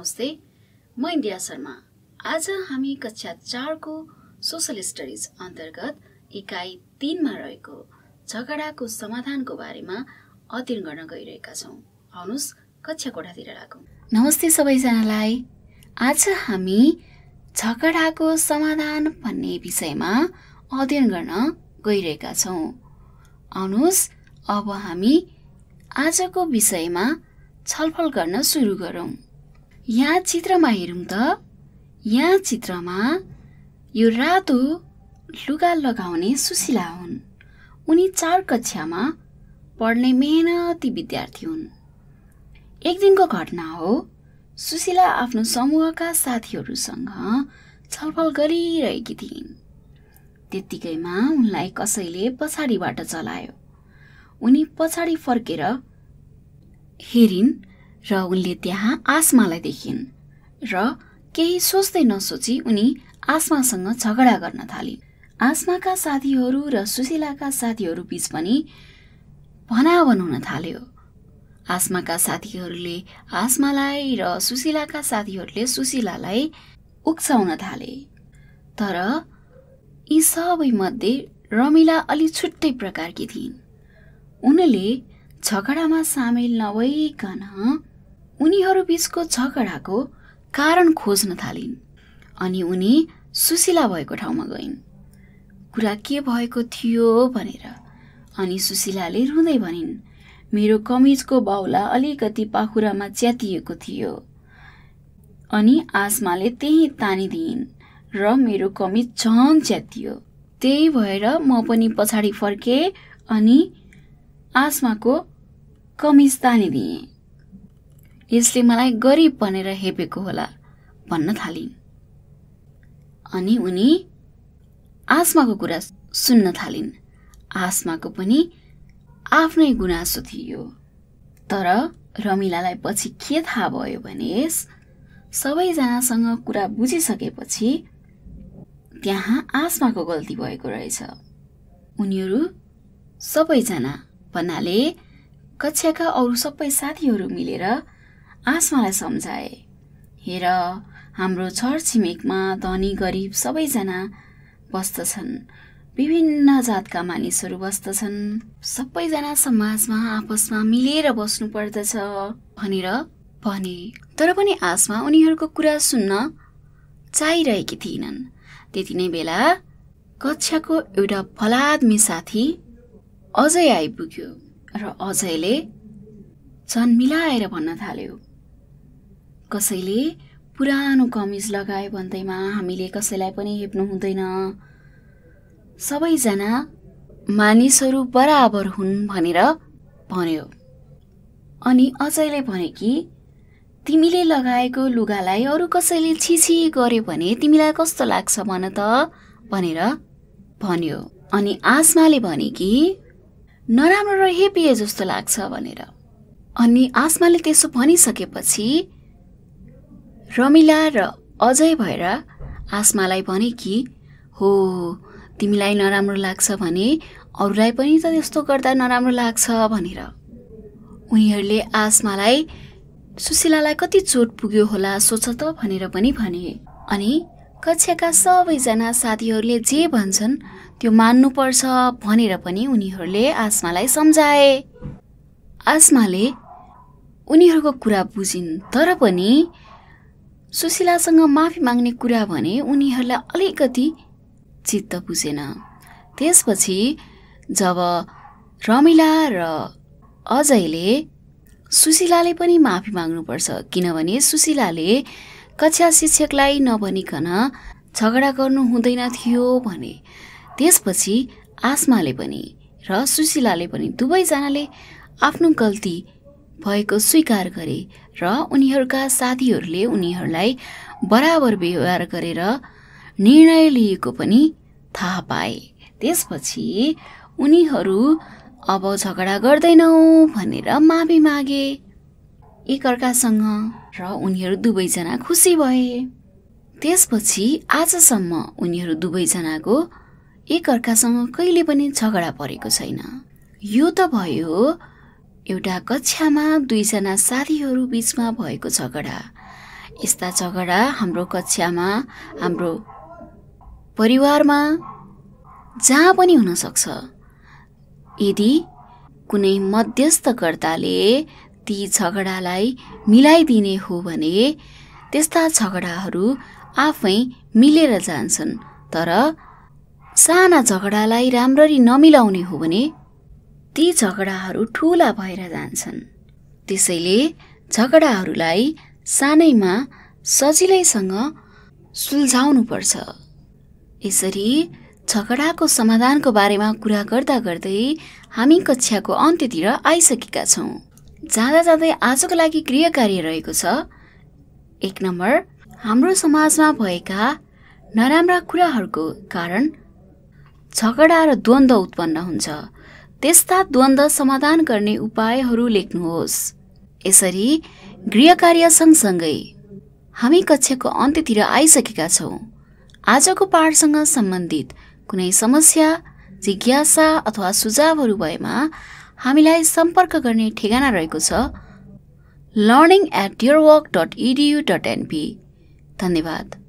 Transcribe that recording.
नमस्ते म इन्दिरा शर्मा। आज हामी कक्षा चारको सोसल स्टडिज अन्तर्गत इकाइ तिनमा रहेको झगडाको समाधानको बारेमा अध्ययन गर्न गइरहेका छौँ। आउनुहोस् कक्षा कोठातिर लागौँ नमस्ते सबैजनालाई। आज हामी झगडाको समाधान भन्ने विषयमा अध्ययन गर्न गइरहेका छौँ। आउनुहोस् अब हामी आजको विषयमा छलफल गर्न सुरु गरौँ। यहाँ चित्रमा हेरौँ त। यहाँ चित्रमा यो रातो लुगा लगाउने सुशीला हुन्। उनी चार कक्षामा पढ्ने मेहनती विद्यार्थी हुन्। एक दिनको घटना हो। सुशीला आफ्नो समूहका साथीहरूसँग छलफल गरिरहेकी थिइन्। त्यत्तिकैमा उनलाई कसैले पछाडिबाट चलायो। उनी पछाडि फर्केर हेरिन् र उनले त्यहाँ आसमालाई देखिन् र केही सोच्दै नसोची उनी आसमासँग झगडा गर्न थालिन् आसमाका साथीहरू र सुशीलाका साथीहरू बिच पनि भनावन हुन थाल्यो। आसमाका साथीहरूले आसमालाई र सुशीलाका साथीहरूले सुशीलालाई उक्साउन थाले। तर यी सबैमध्ये रमिला अलि छुट्टै प्रकारकी थिइन्। उनले झगडामा सामेल नभइकन उनीहरू बिचको झगडाको कारण खोज्न थालिन् अनि उनी सुशीला भएको ठाउँमा गइन्। कुरा के भएको थियो भनेर। अनि सुशीलाले रुँदै भनिन् मेरो कमिजको बाउला अलिकति पाखुरामा च्यातिएको थियो। अनि आसमाले त्यही तानिदिइन् र मेरो कमिज झन च्यातियो। त्यही भएर म पनि पछाडि फर्केँ अनि आसमाको कमिज तानिदिएँ। यसले मलाई गरिब भनेर हेपेको होला भन्न थालिन्। अनि उनी आसमाको कुरा सुन्न थालिन्। आसमाको पनि आफ्नै गुनासो थियो। तर रमिलालाई पछि के थाहा भयो भने सबैजनासँग कुरा बुझिसकेपछि त्यहाँ आसमाको गल्ती भएको रहेछ। उनीहरू सबैजना भन्नाले कक्षाका अरू सबै साथीहरू मिलेर आसमालाई सम्झाए। हेर हाम्रो छर छिमेकमा धनी गरिब सबैजना बस्दछन् विभिन्न जातका मानिसहरू बस्दछन् सबैजना समाजमा आपसमा मिलेर बस्नु पर्दछ भनेर भने। तर पनि आसमा उनीहरूको कुरा सुन्न चाहिरहेकी थिएनन्। त्यति नै बेला कक्षाको एउटा फलादमी साथी अझै आइपुग्यो र अजयले झन् मिलाएर भन्न थाल्यो। कसैले पुरानो कमिज लगायो भन्दैमा हामीले कसैलाई पनि हेप्नु हुँदैन। सबैजना मानिसहरू बराबर हुन् भनेर भन्यो। अनि अजयले भने कि तिमीले लगाएको लुगालाई अरू कसैले छिछि गर्यो भने तिमीलाई कस्तो लाग्छ भन त? भनेर भन्यो। अनि आसमाले भने कि नराम्रो र हेपिए जस्तो लाग्छ भनेर। अनि आसमाले त्यसो भनिसकेपछि रमिला र अजय भएर आसमालाई भने कि हो तिमीलाई नराम्रो लाग्छ भने अरूलाई पनि त त्यस्तो गर्दा नराम्रो लाग्छ भनेर। उनीहरूले आसमालाई सुशीलालाई कति चोट पुग्यो होला सोच त भनेर पनि भने। अनि कक्षाका सबैजना साथीहरूले जे भन्छन् त्यो मान्नुपर्छ भनेर पनि उनीहरूले आसमालाई सम्झाए। आसमाले उनीहरूको कुरा बुझिन् तर पनि सुशीलासँग माफी माग्ने कुरा भने उनीहरूलाई अलिकति चित्त बुझेन त्यसपछि जब रमिला र अजयले सुशीलाले पनि माफी माग्नुपर्छ किनभने सुशीलाले कक्षा शिक्षकलाई नभनिकन झगडा गर्नु हुँदैन थियो भने त्यसपछि आसमाले पनि र सुशीलाले पनि दुवैजनाले आफ्नो गल्ती भएको स्वीकार गरे र उनीहरूका साथीहरूले उनीहरूलाई बराबर व्यवहार गरेर निर्णय लिएको पनि थाहा पाए। त्यसपछि उनीहरू अब झगडा गर्दैनौ भनेर माफी मागे। एकअर्कासँग र उनीहरू दुवैजना खुसी भए। त्यसपछि आजसम्म उनीहरू दुवैजनाको एकअर्कासँग कहिले पनि झगडा परेको छैन। यो त भयो एउटा कक्षामा दुईजना साथीहरू बिचमा भएको झगडा। यस्ता झगडा हाम्रो कक्षामा हाम्रो परिवारमा जहाँ पनि हुनसक्छ। यदि कुनै मध्यस्थकर्ताले ती झगडालाई मिलाइदिने हो भने त्यस्ता झगडाहरू आफै मिलेर जान्छन् तर साना झगडालाई राम्ररी नमिलाउने हो भने ती झगडाहरू ठुला भएर जान्छन्। त्यसैले झगडाहरूलाई सानैमा सजिलैसँग सुल्झाउनुपर्छ। यसरी झगडाको समाधानको बारेमा कुरा गर्दा गर्दै हामी कक्षाको अन्त्यतिर आइसकेका छौँ। जाँदा जाँदै आजको लागि गृह कार्य रहेको छ। एक नम्बर हाम्रो समाजमा भएका नराम्रा कुराहरूको कारण झगडा र द्वन्द्व उत्पन्न हुन्छ। त्यस्ता द्वन्द्व समाधान गर्ने उपायहरू लेख्नुहोस्। यसरी गृह कार्य सँगसँगै हामी कक्षाको अन्त्यतिर आइसकेका छौँ। आजको पाठसँग सम्बन्धित कुनै समस्या जिज्ञासा अथवा सुझावहरू भएमा हामीलाई सम्पर्क गर्ने ठेगाना रहेको छ। Learning at deerwalk dot edu dot NP धन्यवाद।